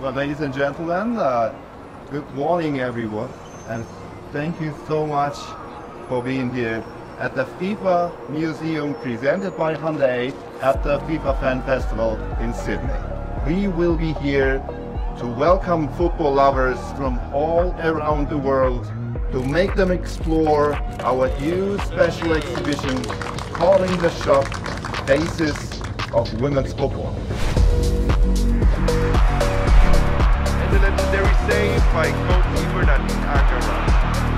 Well, ladies and gentlemen, uh, good morning, everyone, and thank you so much for being here at the FIFA Museum presented by Hyundai at the FIFA Fan Festival in Sydney. We will be here to welcome football lovers from all around the world to make them explore our new special exhibition calling the shot Faces of Women's Football. And the legendary save by goalkeeper Nadine Angerer.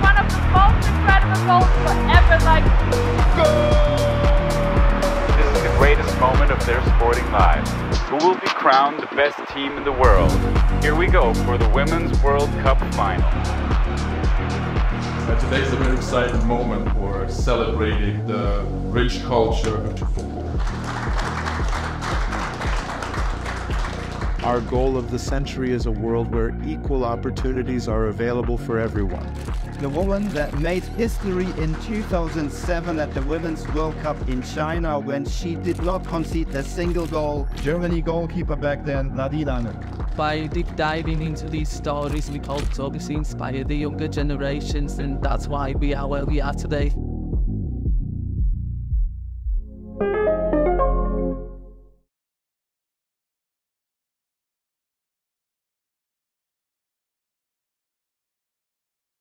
One of the most incredible goals forever like This is the greatest moment of their sporting lives. Who will be crowned the best team in the world? Here we go for the Women's World Cup final. Uh, today is a very exciting moment for celebrating the rich culture of football. Our goal of the century is a world where equal opportunities are available for everyone. The woman that made history in 2007 at the Women's World Cup in China when she did not concede a single goal. Germany goalkeeper back then, Nadine Angerer. by deep diving into these stories, we hope to obviously inspire the younger generations, and that's why we are where we are today.